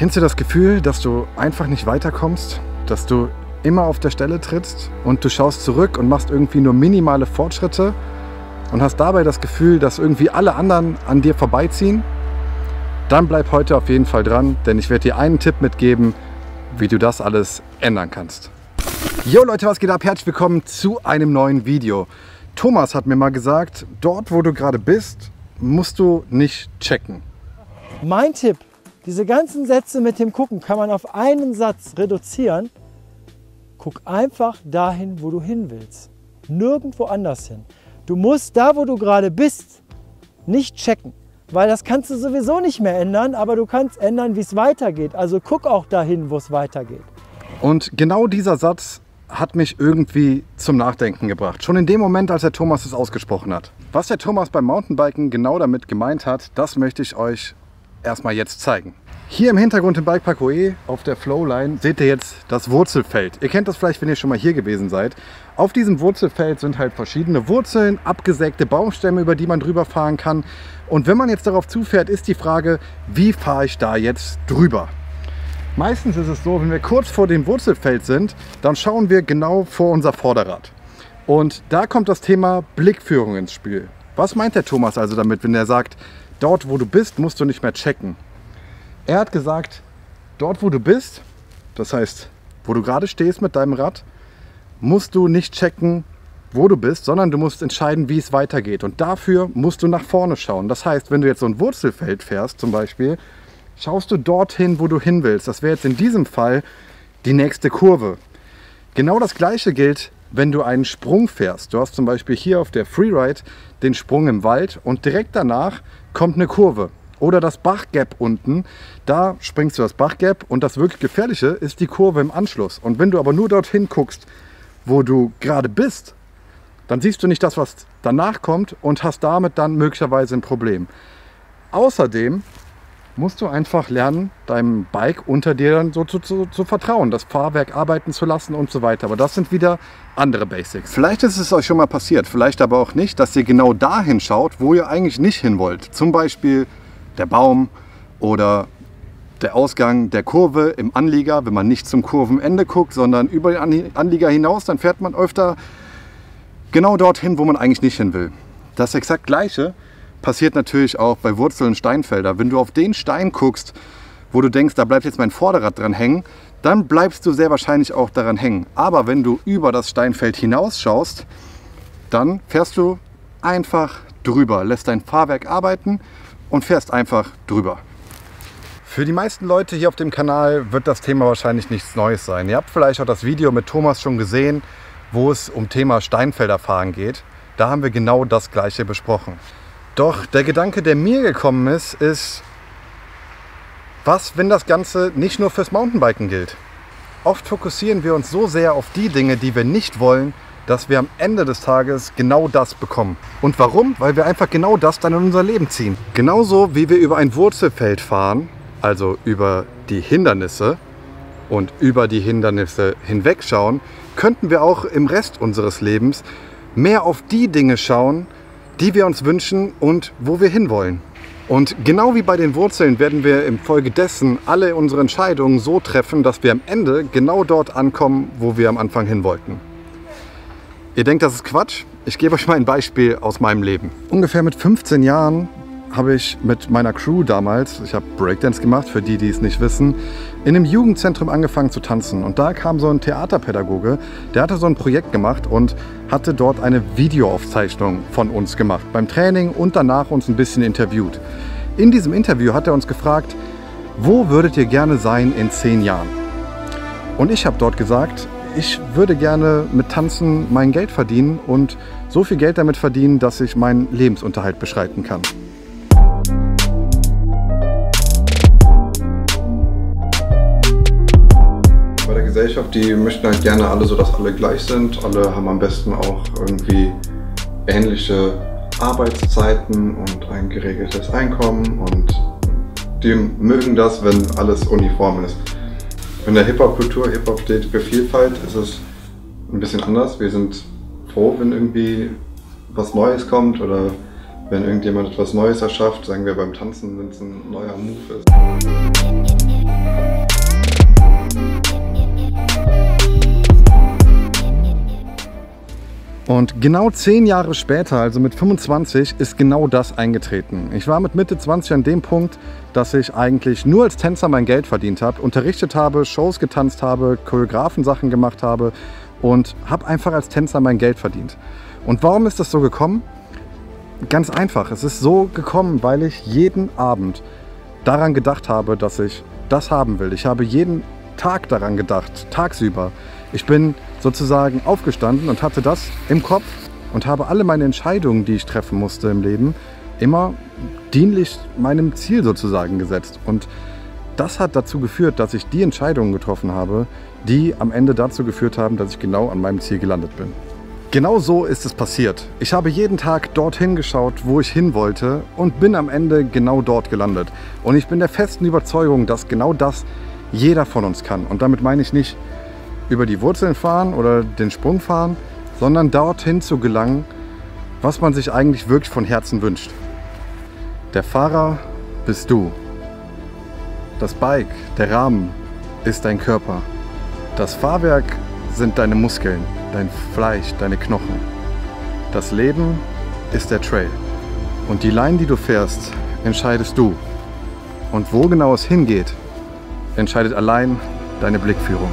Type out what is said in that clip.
Kennst du das Gefühl, dass du einfach nicht weiterkommst? Dass du immer auf der Stelle trittst und du schaust zurück und machst irgendwie nur minimale Fortschritte und hast dabei das Gefühl, dass irgendwie alle anderen an dir vorbeiziehen? Dann bleib heute auf jeden Fall dran, denn ich werde dir einen Tipp mitgeben, wie du das alles ändern kannst. Jo Leute, was geht ab? Herzlich willkommen zu einem neuen Video. Thomas hat mir mal gesagt, dort wo du gerade bist, musst du nicht checken. Mein Tipp, diese ganzen Sätze mit dem Gucken kann man auf einen Satz reduzieren. Guck einfach dahin, wo du hin willst. Nirgendwo anders hin. Du musst da, wo du gerade bist, nicht checken. Weil das kannst du sowieso nicht mehr ändern, aber du kannst ändern, wie es weitergeht. Also guck auch dahin, wo es weitergeht. Und genau dieser Satz hat mich irgendwie zum Nachdenken gebracht. Schon in dem Moment, als der Thomas es ausgesprochen hat. Was der Thomas beim Mountainbiken genau damit gemeint hat, das möchte ich euch erstmal jetzt zeigen. Hier im Hintergrund im Bikepark OE auf der Flowline seht ihr jetzt das Wurzelfeld. Ihr kennt das vielleicht, wenn ihr schon mal hier gewesen seid. Auf diesem Wurzelfeld sind halt verschiedene Wurzeln, abgesägte Baumstämme, über die man drüber fahren kann. Und wenn man jetzt darauf zufährt, ist die Frage, wie fahre ich da jetzt drüber? Meistens ist es so, wenn wir kurz vor dem Wurzelfeld sind, dann schauen wir genau vor unser Vorderrad. Und da kommt das Thema Blickführung ins Spiel. Was meint der Thomas also damit, wenn er sagt, dort wo du bist, musst du nicht mehr checken? Er hat gesagt, dort wo du bist, das heißt, wo du gerade stehst mit deinem Rad, musst du nicht checken, wo du bist, sondern du musst entscheiden, wie es weitergeht. Und dafür musst du nach vorne schauen. Das heißt, wenn du jetzt so ein Wurzelfeld fährst zum Beispiel, schaust du dorthin, wo du hin willst. Das wäre jetzt in diesem Fall die nächste Kurve. Genau das gleiche gilt, wenn du einen Sprung fährst. Du hast zum Beispiel hier auf der Freeride den Sprung im Wald und direkt danach kommt eine Kurve. Oder das Bachgap unten, da springst du das Bachgap und das wirklich Gefährliche ist die Kurve im Anschluss. Und wenn du aber nur dorthin guckst, wo du gerade bist, dann siehst du nicht das, was danach kommt und hast damit dann möglicherweise ein Problem. Außerdem musst du einfach lernen, deinem Bike unter dir dann so zu, zu, zu, vertrauen, das Fahrwerk arbeiten zu lassen und so weiter. Aber das sind wieder andere Basics. Vielleicht ist es euch schon mal passiert, vielleicht aber auch nicht, dass ihr genau dahin schaut, wo ihr eigentlich nicht hin wollt. Zum Beispiel der Baum oder der Ausgang der Kurve im Anlieger. Wenn man nicht zum Kurvenende guckt, sondern über den Anlieger hinaus, dann fährt man öfter genau dorthin, wo man eigentlich nicht hin will. Das exakt gleiche passiert natürlich auch bei Wurzeln Steinfelder. Wenn du auf den Stein guckst, wo du denkst, da bleibt jetzt mein Vorderrad dran hängen, dann bleibst du sehr wahrscheinlich auch daran hängen. Aber wenn du über das Steinfeld hinausschaust, dann fährst du einfach drüber, lässt dein Fahrwerk arbeiten und fährst einfach drüber. Für die meisten Leute hier auf dem Kanal wird das Thema wahrscheinlich nichts Neues sein. Ihr habt vielleicht auch das Video mit Thomas schon gesehen, wo es um Thema Steinfelderfahren geht. Da haben wir genau das gleiche besprochen. Doch der Gedanke, der mir gekommen ist, ist, was, wenn das Ganze nicht nur fürs Mountainbiken gilt? Oft fokussieren wir uns so sehr auf die Dinge, die wir nicht wollen, dass wir am Ende des Tages genau das bekommen. Und warum? Weil wir einfach genau das dann in unser Leben ziehen. Genauso wie wir über ein Wurzelfeld fahren, also über die Hindernisse und über die Hindernisse hinwegschauen, könnten wir auch im Rest unseres Lebens mehr auf die Dinge schauen, die wir uns wünschen und wo wir hinwollen. Und genau wie bei den Wurzeln werden wir infolgedessen alle unsere Entscheidungen so treffen, dass wir am Ende genau dort ankommen, wo wir am Anfang hin wollten. Ihr denkt, das ist Quatsch? Ich gebe euch mal ein Beispiel aus meinem Leben. Ungefähr mit 15 Jahren habe ich mit meiner Crew damals, ich habe Breakdance gemacht, für die, die es nicht wissen, in einem Jugendzentrum angefangen zu tanzen. Und da kam so ein Theaterpädagoge, der hatte so ein Projekt gemacht und hatte dort eine Videoaufzeichnung von uns gemacht, beim Training und danach uns ein bisschen interviewt. In diesem Interview hat er uns gefragt, wo würdet ihr gerne sein in zehn Jahren? Und ich habe dort gesagt, ich würde gerne mit Tanzen mein Geld verdienen und so viel Geld damit verdienen, dass ich meinen Lebensunterhalt beschreiten kann. Gesellschaft, die möchten halt gerne alle so, dass alle gleich sind. Alle haben am besten auch irgendwie ähnliche Arbeitszeiten und ein geregeltes Einkommen und die mögen das, wenn alles uniform ist. In der Hip-Hop-Kultur, Hip-Hop steht für Vielfalt, ist es ein bisschen anders. Wir sind froh, wenn irgendwie was Neues kommt oder wenn irgendjemand etwas Neues erschafft, sagen wir beim Tanzen, wenn es ein neuer Move ist. Und genau zehn Jahre später, also mit 25, ist genau das eingetreten. Ich war mit Mitte 20 an dem Punkt, dass ich eigentlich nur als Tänzer mein Geld verdient habe, unterrichtet habe, Shows getanzt habe, Choreografensachen gemacht habe und habe einfach als Tänzer mein Geld verdient. Und warum ist das so gekommen? Ganz einfach, es ist so gekommen, weil ich jeden Abend daran gedacht habe, dass ich das haben will. Ich habe jeden Tag daran gedacht, tagsüber. Ich bin sozusagen aufgestanden und hatte das im Kopf und habe alle meine Entscheidungen, die ich treffen musste im Leben, immer dienlich meinem Ziel sozusagen gesetzt. Und das hat dazu geführt, dass ich die Entscheidungen getroffen habe, die am Ende dazu geführt haben, dass ich genau an meinem Ziel gelandet bin. Genau so ist es passiert. Ich habe jeden Tag dorthin geschaut, wo ich hin wollte und bin am Ende genau dort gelandet. Und ich bin der festen Überzeugung, dass genau das jeder von uns kann. Und damit meine ich nicht über die Wurzeln fahren oder den Sprung fahren, sondern dorthin zu gelangen, was man sich eigentlich wirklich von Herzen wünscht. Der Fahrer bist du. Das Bike, der Rahmen ist dein Körper. Das Fahrwerk sind deine Muskeln, dein Fleisch, deine Knochen. Das Leben ist der Trail. Und die Line, die du fährst, entscheidest du. Und wo genau es hingeht, entscheidet allein deine Blickführung.